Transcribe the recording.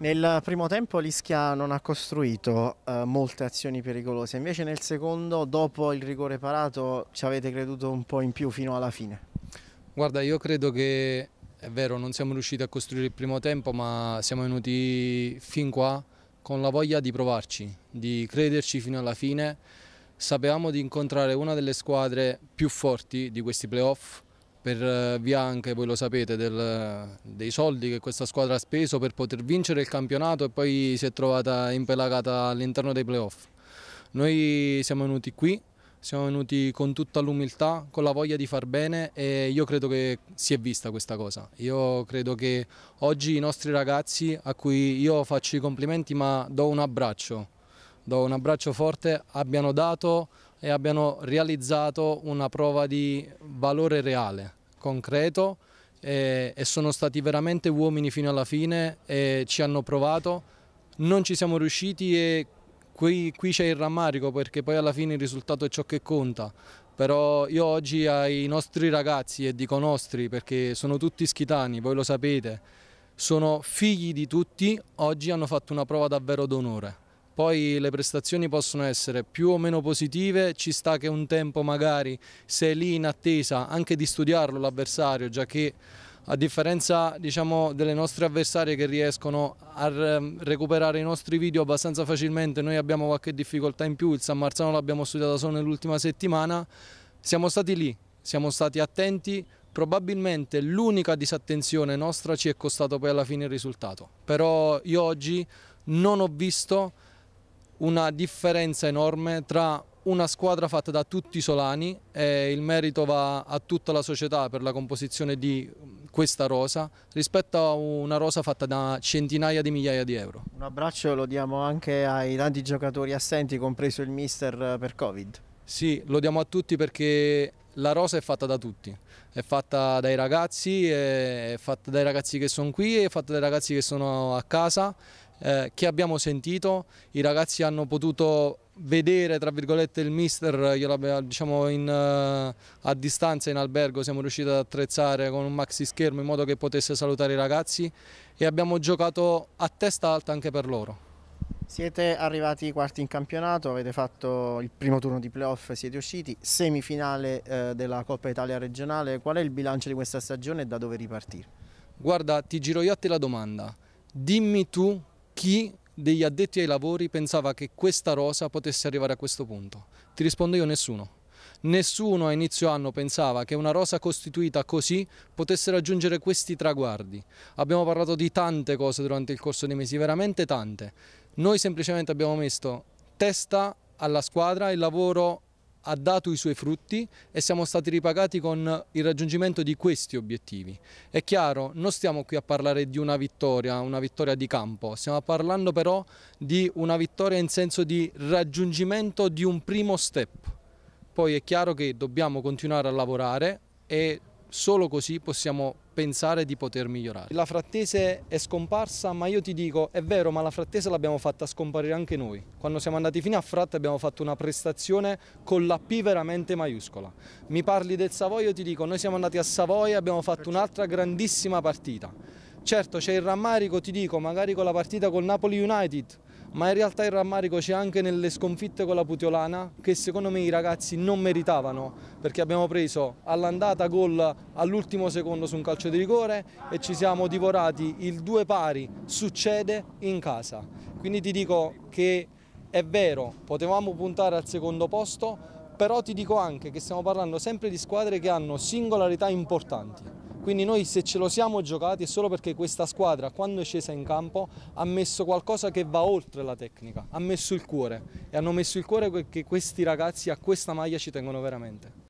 Nel primo tempo l'Ischia non ha costruito eh, molte azioni pericolose, invece nel secondo, dopo il rigore parato, ci avete creduto un po' in più fino alla fine. Guarda, io credo che è vero, non siamo riusciti a costruire il primo tempo, ma siamo venuti fin qua con la voglia di provarci, di crederci fino alla fine. Sapevamo di incontrare una delle squadre più forti di questi playoff per eh, via anche, voi lo sapete, del, dei soldi che questa squadra ha speso per poter vincere il campionato e poi si è trovata impelagata all'interno dei playoff. Noi siamo venuti qui, siamo venuti con tutta l'umiltà, con la voglia di far bene e io credo che si è vista questa cosa. Io credo che oggi i nostri ragazzi, a cui io faccio i complimenti ma do un abbraccio, do un abbraccio forte, abbiano dato e abbiano realizzato una prova di valore reale, concreto e, e sono stati veramente uomini fino alla fine e ci hanno provato. Non ci siamo riusciti e qui, qui c'è il rammarico perché poi alla fine il risultato è ciò che conta. Però io oggi ai nostri ragazzi, e dico nostri perché sono tutti schitani, voi lo sapete, sono figli di tutti, oggi hanno fatto una prova davvero d'onore. Poi le prestazioni possono essere più o meno positive, ci sta che un tempo magari sei lì in attesa anche di studiarlo l'avversario, già che a differenza diciamo, delle nostre avversarie che riescono a recuperare i nostri video abbastanza facilmente, noi abbiamo qualche difficoltà in più, il San Marzano l'abbiamo studiato solo nell'ultima settimana, siamo stati lì, siamo stati attenti, probabilmente l'unica disattenzione nostra ci è costato poi alla fine il risultato, però io oggi non ho visto una differenza enorme tra una squadra fatta da tutti i solani e il merito va a tutta la società per la composizione di questa rosa rispetto a una rosa fatta da centinaia di migliaia di euro. Un abbraccio lo diamo anche ai tanti giocatori assenti, compreso il mister per Covid. Sì, lo diamo a tutti perché la rosa è fatta da tutti, è fatta dai ragazzi, è fatta dai ragazzi che sono qui, è fatta dai ragazzi che sono a casa eh, che abbiamo sentito, i ragazzi hanno potuto vedere tra virgolette il mister diciamo in, uh, a distanza in albergo siamo riusciti ad attrezzare con un maxi schermo in modo che potesse salutare i ragazzi e abbiamo giocato a testa alta anche per loro. Siete arrivati quarti in campionato, avete fatto il primo turno di playoff, siete usciti, semifinale eh, della Coppa Italia regionale, qual è il bilancio di questa stagione e da dove ripartire? Guarda, ti giro io a te la domanda, dimmi tu chi degli addetti ai lavori pensava che questa rosa potesse arrivare a questo punto? Ti rispondo io nessuno. Nessuno a inizio anno pensava che una rosa costituita così potesse raggiungere questi traguardi. Abbiamo parlato di tante cose durante il corso dei mesi, veramente tante. Noi semplicemente abbiamo messo testa alla squadra, il lavoro ha dato i suoi frutti e siamo stati ripagati con il raggiungimento di questi obiettivi. È chiaro, non stiamo qui a parlare di una vittoria, una vittoria di campo, stiamo parlando però di una vittoria in senso di raggiungimento di un primo step. Poi è chiaro che dobbiamo continuare a lavorare e solo così possiamo pensare di poter migliorare. La frattese è scomparsa, ma io ti dico, è vero, ma la frattese l'abbiamo fatta scomparire anche noi. Quando siamo andati fino a Fratte abbiamo fatto una prestazione con la P veramente maiuscola. Mi parli del Savoia, io ti dico, noi siamo andati a Savoia e abbiamo fatto un'altra grandissima partita. Certo c'è il rammarico, ti dico, magari con la partita col Napoli United, ma in realtà il rammarico c'è anche nelle sconfitte con la Putiolana che secondo me i ragazzi non meritavano perché abbiamo preso all'andata gol all'ultimo secondo su un calcio di rigore e ci siamo divorati il due pari succede in casa. Quindi ti dico che è vero, potevamo puntare al secondo posto, però ti dico anche che stiamo parlando sempre di squadre che hanno singolarità importanti. Quindi noi se ce lo siamo giocati è solo perché questa squadra quando è scesa in campo ha messo qualcosa che va oltre la tecnica, ha messo il cuore e hanno messo il cuore perché questi ragazzi a questa maglia ci tengono veramente.